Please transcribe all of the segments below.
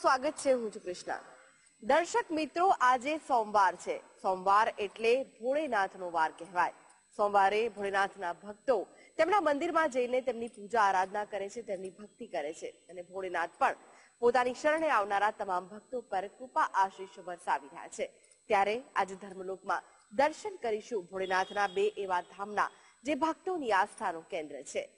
સ્વાગત છે હું છું કૃષ્ણા. દર્શક મિત્રો, આજે સોમવાર છે. સોમવાર એટલે ભોળેનાથનો વાર કહેવાય. સોમવારે ભોળેનાથના ભક્તો તેમના મંદિરમાં જઈને તેમની પૂજા આરાધના કરે છે, તેમની ભક્તિ કરે છે. અને ભોળેનાથ પણ પોતાની શરણે આવનારા તમામ ભક્તો પર કૃપા આશીષ વરસાવી રહ્યા છે. ત્યારે આજે ધર્મલોકમાં દર્શન કરીશું ભોળેનાથના બે એવા ધામના, જે ભક્તોની આસ્થાનું કેન્દ્ર છે.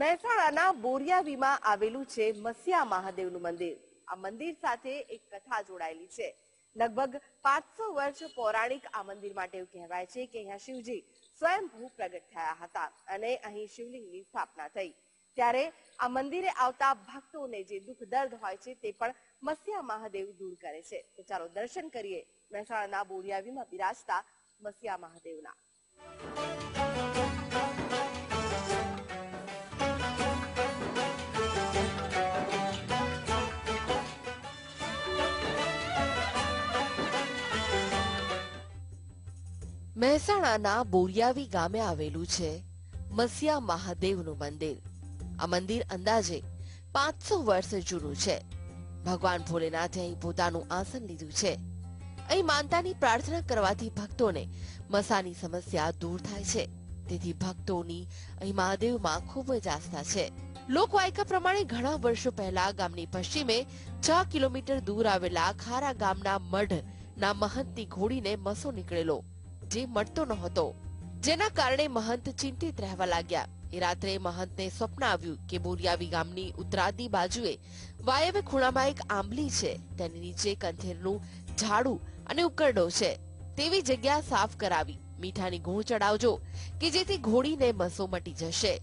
મહેસાણાના બોરિયાવીમાં આવેલું છે મસિયા મહાદેવનું મંદિર. આ મંદિર સાથે એક કથા જોડાયેલી છે. લગભગ પાંચસો વર્ષ પૌરાણિક આ મંદિર માટે એવું કહેવાય છે કે અહીંયા શિવજી સ્વયંભૂ પ્રગટ થયા હતા અને અહીં શિવલિંગની સ્થાપના થઈ. ત્યારે આ મંદિરે આવતા ભક્તોને જે દુઃખ દર્દ હોય છે તે પણ મસિયા મહાદેવ દૂર કરે છે. તો ચાલો દર્શન કરીએ મહેસાણાના બોરિયાવીમાં બિરાજતા મસિયા મહાદેવના. મહેસાણાના બોરિયાવી ગામે આવેલું છે મસિયા મહાદેવનું મંદિર. આ મંદિર અંદાજે પાંચસો વર્ષ જૂનું છે. ભગવાન ભોલેનાથે અહીં પોતાનું આસન લીધું છે. અહીં માનતાની પ્રાર્થના કરવાથી ભક્તોને મસાની સમસ્યા દૂર થાય છે. તેથી ભક્તોની અહીં મહાદેવમાં ખૂબ જ આસ્થા છે. લોકવાયકા પ્રમાણે ઘણા વર્ષો પહેલા ગામની પશ્ચિમે છ કિલોમીટર દૂર આવેલા ખારા ગામના મઢ ના મહંતની ઘોડીને મસો નીકળેલો. જે મળતો ન હતો જેના કારણે મહંત ચિંતિત રહેવા લાગ્યા. એ રાત્રે મહંતને સ્વપ્ન આવ્યું કે બોરિયાવી ગામની ઉત્તરાદી બાજુએ વાયવ્ય ખૂણામાં એક આંબલી છે. તેની નીચે કંથેરનું ઝાડુ અને ઉકરડો છે. તેવી જગ્યા સાફ કરાવી. મીઠાની ગુણ ચડાવજો કે જેથી ઘોડીને મસો મટી જશે.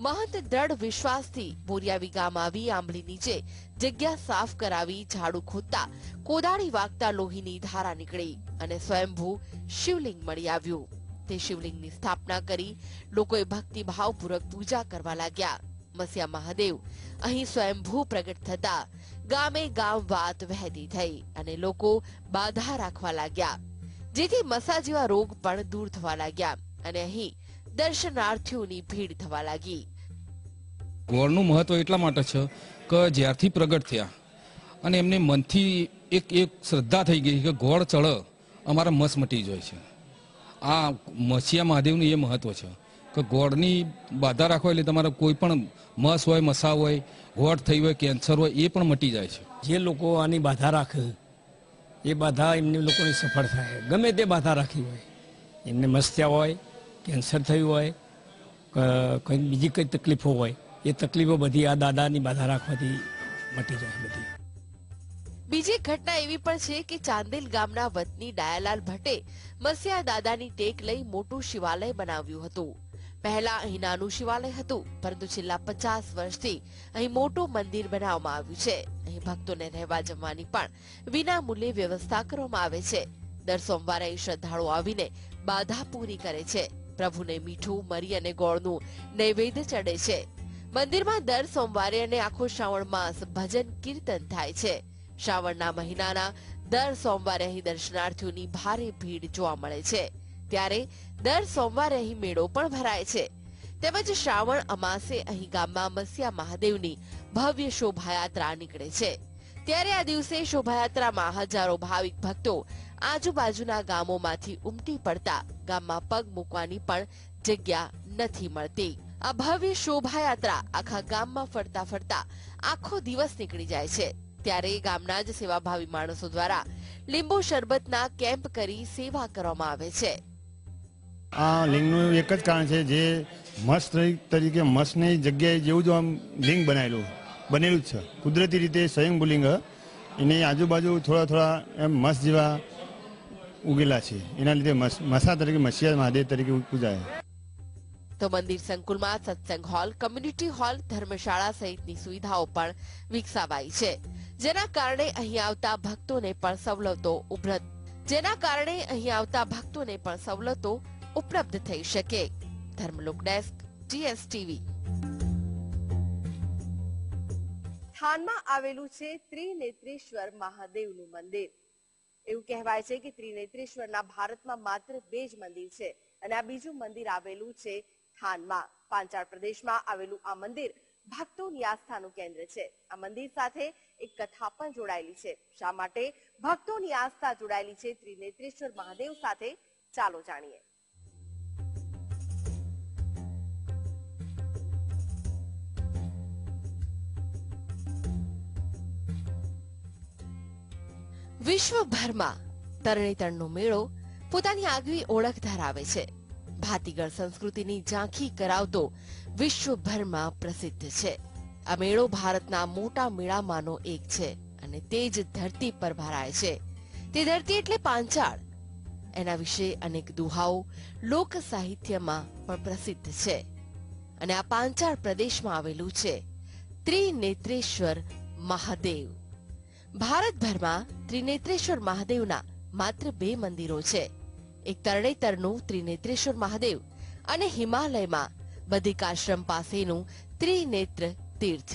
મહંત દ્રઢ વિશ્વાસથી બોરિયાવી ગામ આવી આંબલી નીચે જગ્યા સાફ કરાવી ઝાડુ ખોદતા કોદાળી વાગતા લોહીની ધારા નીકળી અને સ્વયંભૂ શિવલિંગ મળી આવ્યું. તે શિવલિંગની સ્થાપના કરી લોકોએ ભક્તિભાવપૂર્વક પૂજા કરવા લાગ્યા. મસ્યા મહાદેવ અહીં સ્વયંભૂ પ્રગટ થતા ગામે ગામ વાત વહેતી થઈ અને લોકો બાધા રાખવા લાગ્યા. જેથી મસા જેવા રોગ પણ દૂર થવા લાગ્યા અને અહીં દર્શનાર્થીઓની ભીડ થવા લાગી. ગોળનું મહત્વ એટલા માટે છે કે જ્યારથી પ્રગટ થયા અને એમને મનથી એક એક શ્રદ્ધા થઈ ગઈ કે ગોળ ચળ અમારા મસ મટી જાય છે. આ મસિયા મહાદેવનું એ મહત્વ છે કે ગોળની બાધા રાખો એટલે તમારે કોઈ પણ મસ હોય, મસા હોય, ગોળ થઈ હોય, કેન્સર હોય, એ પણ મટી જાય છે. જે લોકો આની બાધા રાખે, એ બાધા એમને લોકોની સફળ થાય. ગમે તે બાધા રાખી હોય. એમને મસ્ત્યા હોય, કેન્સર થયું હોય કંઈક બીજી કંઈ તકલીફો હોય એ તકલીફો બધી આ દાદાની બાધા રાખવાથી મટી જાય બધી. બીજી ઘટના એવી પણ છે કે ચાંદેલ ગામના વતની ડાયાલાલ ભટ્ટે મસિયા દાદાની ટેક લઈ મોટું શિવાલય બનાવ્યું હતું. પહેલા અહીં નાનું શિવાલય હતું, પરંતુ છેલ્લા પચાસ વર્ષથી અહીં મોટું મંદિર બનાવવામાં આવ્યું છે. અહીં ભક્તોને રહેવા જમવાની પણ વિના મૂલ્યે વ્યવસ્થા કરવામાં આવે છે. દર સોમવારે અહીં શ્રદ્ધાળુઓ આવીને બાધા પૂરી કરે છે. પ્રભુને મીઠું, મરી અને ગોળનું નૈવેદ્ય ચડે છે. મંદિરમાં દર સોમવારે અને આખો શ્રાવણ માસ ભજન કીર્તન થાય છે. શ્રાવણના મહિનાના દર સોમવારે અહીં દર્શનાર્થીઓની ભારે ભીડ જોવા મળે છે. ત્યારે દર સોમવારે અહીં મેળો પણ ભરાય છે. તેમજ શ્રાવણ અમાસે અહીં ગામમાં મસિયા મહાદેવની ભવ્ય શોભાયાત્રા નીકળે છે. ત્યારે આ દિવસે શોભાયાત્રામાં હજારો ભાવિક ભક્તો આજુબાજુના ગામોમાંથી ઉમટી પડતા ગામમાં પગ મૂકવાની પણ જગ્યા નથી મળતી. આ ભવ્ય શોભાયાત્રા આખા ગામમાં ફરતા ફરતા આખો દિવસ નીકળી જાય છે. ત્યારે ગામના જ સેવાભાવી માણસો દ્વારા લીંબુ શરબતના કેમ્પ કરી સેવા કરવામાં આવે છે. આ લિંગનું એક જ કારણ છે જે મસ્ત તરીકે મસ્તની જગ્યાએ જેવું જ આમ લિંગ બનાવેલું, બનેલું જ છે. કુદરતી રીતે સ્વયંભૂ લિંગ એની આજુબાજુ થોડા થોડા એમ મસ્ત જેવા ઉગેલા છે. એના લીધે મસ- તરીકે મસિયા મહાદેવ તરીકે પૂજાય તો મંદિર સંકુલમાં સત્સંગ હોલ કમ્યુનિટી હોલ, ધર્મશાળા સહિતની સુવિધાઓ પણ વિકસાવાઈ છે. જેના કારણે અહીં આવતા ભક્તોને પણ સવલતો ઉપલબ્ધ, જેના કારણે અહીં આવતા ભક્તોને પણ સવલતો ઉપલબ્ધ થઈ શકે. ધર્મલોક ડેસ્ક જીએસટીવી સ્થાનમાં આવેલું છે ત્રિનેત્રેશ્વર મહાદેવનું મંદિર. એવું કહેવાય છે કે ત્રિનેત્રેશ્વરના ભારતમાં માત્ર બે જ મંદિર છે અને આ બીજું મંદિર આવેલું છે થાનમાં પાંચાળ પ્રદેશમાં આવેલું આ મંદિર ભક્તોની આસ્થાનું કેન્દ્ર છે. આ મંદિર સાથે એક કથા પણ જોડાયેલી છે. શા માટે? ભક્તોની આસ્થા જોડાયેલી છે ત્રિનેત્રેશ્વર મહાદેવ સાથે. ચાલો જાણીએ. વિશ્વભરમાં તરણેતરનો મેળો પોતાની આગવી ઓળખ ધરાવે છે. ભાતીગળ સંસ્કૃતિની ઝાંખી કરાવતો વિશ્વભરમાં પ્રસિદ્ધ છે. આ મેળો ભારતના મોટા મેળામાંનો એક છે અને તે જ ધરતી પર ભરાય છે. તે ધરતી એટલે પાંચાળ. એના વિશે અનેક દુહાઓ લોક સાહિત્યમાં પણ પ્રસિદ્ધ છે. અને આ પાંચાળ પ્રદેશમાં આવેલું છે. ત્રિનેત્રેશ્વર મહાદેવ. ભારતભરમાં ત્રિનેત્રેશ્વર મહાદેવના માત્ર બે મંદિરો છે. એક તરણેતરનું ત્રિનેત્રેશ્વર મહાદેવ અને હિમાલયમાં બધિકાશ્રમ પાસેનું ત્રિનેત્ર તીર્થ.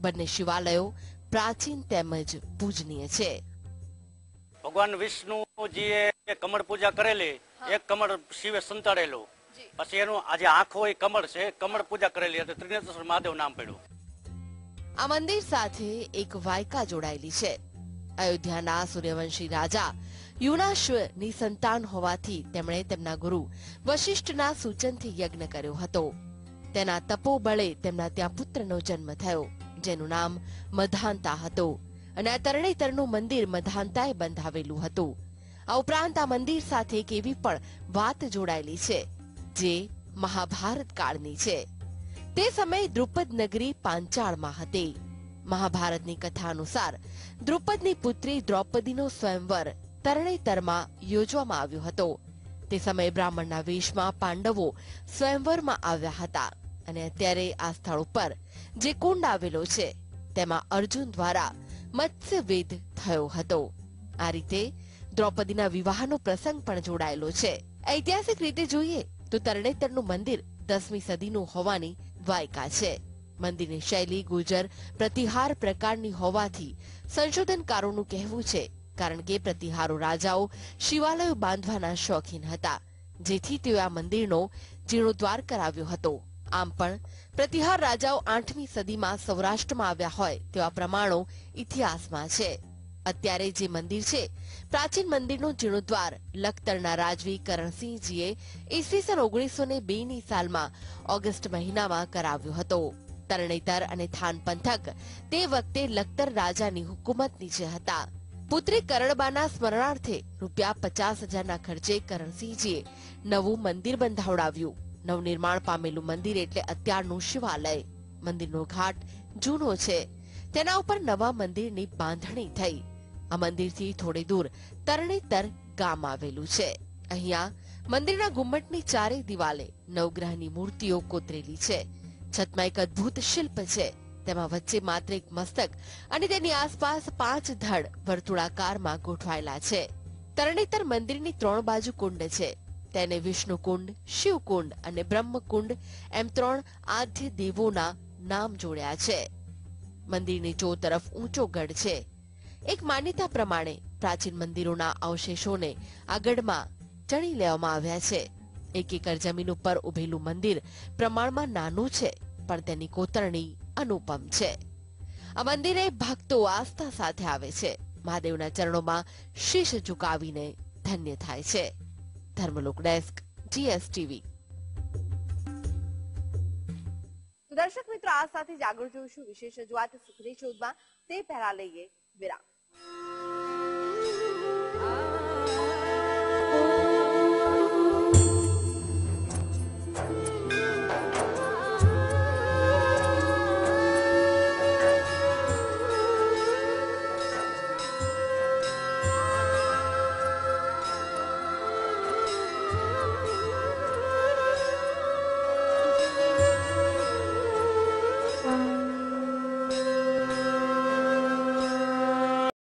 બંને શિવાલયો પ્રાચીન તેમજ પૂજનીય છે. ભગવાન વિષ્ણુજીએ કમળ પૂજા કરેલી એક કમળ શિવે સંતાડેલું. પછી એનું આજે આંખો એ કમળ છે કમળ પૂજા કરેલી એટલે ત્રિનેત્રેશ્વર મહાદેવ નામ પડ્યું. આ મંદિર સાથે એક વાયકા જોડાયેલી છે. અયોધ્યાના સૂર્યવંશી રાજા યુનાશ્વની સંતાન હોવાથી તેમણે તેમના ગુરુ વશિષ્ઠના સૂચનથી યજ્ઞ કર્યો હતો. તેના તપોબળે તેમના ત્યાં પુત્રનો જન્મ થયો, જેનું નામ મધાંતા હતો અને આ તરણેતરનું મંદિર મધાંતાએ બંધાવેલું હતું. આ ઉપરાંત આ મંદિર સાથે એક એવી પણ વાત જોડાયેલી છે, જે મહાભારત કાળની છે. તે સમયે દ્રુપદ નગરી પાંચાળમાં હતી. મહાભારતની કથા અનુસાર દ્રુપદની પુત્રી દ્રૌપદીનો સ્વયંવર તરણેતરમાં યોજવામાં આવ્યો હતો. તે સમયે બ્રાહ્મણના વેશમાં પાંડવો સ્વયંવરમાં આવ્યા હતા અને અત્યારે આ સ્થળ ઉપર જે કુંડ આવેલો છે, તેમાં અર્જુન દ્વારા મત્સ્યવેદ થયો હતો. આ રીતે દ્રૌપદીના વિવાહનો પ્રસંગ પણ જોડાયેલો છે. ઐતિહાસિક રીતે જોઈએ તો તરણેતરનું મંદિર દસમી સદીનું હોવાની વાયકા છે. મંદિરની શૈલી, ગુજર, પ્રતિહાર પ્રકારની હોવાથી સંશોધનકારોનું કહેવું છે કારણ કે પ્રતિહારો રાજાઓ શિવાલયો બાંધવાના શોખીન હતા. જેથી તેઓ આ મંદિરનો જીર્ણોદ્ધાર કરાવ્યો હતો. આમ પણ પ્રતિહાર રાજાઓ આઠમી સદીમાં સૌરાષ્ટ્રમાં આવ્યા હોય તેવા પ્રમાણો ઇતિહાસમાં છે. અત્યારે જે મંદિર છે, પ્રાચીન મંદિરનો જીર્ણોદ્વાર લખતરના રાજવી કરણસિંહજીએ ઈસવીસન ઓગણીસો ને બે ની સાલમાં ઓગસ્ટ મહિનામાં કરાવ્યો હતો. તરણેતર અને થાન પંથક તે વખતે લખતર રાજાની હુકુમત નીચે હતા. પુત્રી કરણબાના સ્મરણાર્થે રૂપિયા પચાસ હજારના ખર્ચે કરણસિંહજીએ નવું મંદિર બંધાવડાવ્યું. નવનિર્માણ પામેલું મંદિર એટલે અત્યારનું શિવાલય. મંદિરનો ઘાટ જૂનો છે. તેના ઉપર નવા મંદિરની બાંધણી થઈ. આ મંદિરથી થોડે દૂર તરણેતર ગામ આવેલું છે. અહીંયા મંદિરના ગુમ્મટની ચારે દિવાલે નવગ્રહની મૂર્તિઓ કોતરેલી છે. છતમાં એક અદ્ભુત શિલ્પ છે. તેમાં વચ્ચે માત્ર એક મસ્તક અને તેની આસપાસ પાંચ ધડ વર્તુળાકારમાં ગોઠવાયેલા છે. તરણેતર મંદિરની ત્રણ બાજુ કુંડ છે. તેને વિષ્ણુકુંડ શિવકુંડ અને બ્રહ્મકુંડ એમ ત્રણ આદ્ય દેવોના નામ જોડ્યા છે. મંદિરની ચો ઊંચો ગઢ છે. એક માન્યતા પ્રમાણે પ્રાચીન મંદિરોના અવશેષોને આ ગઢમાં ચણી લેવામાં આવ્યા છે. એક એકર જમીન ઉપર ઉભેલું મંદિર પ્રમાણમાં નાનું છે, પણ તેની કોતરણી અનુપમ છે. આ મંદિરે ભક્તો આસ્થા સાથે આવે છે. મહાદેવના ચરણોમાં શીશ ઝુકાવીને ધન્ય થાય છે. Dharmalok desk, GSTV. દર્શક મિત્રો, આ સાથે જ આગળ જોઈશું વિશેષ રજૂઆત સુખની શોધમાં. તે પહેલા લઈએ વિરામ.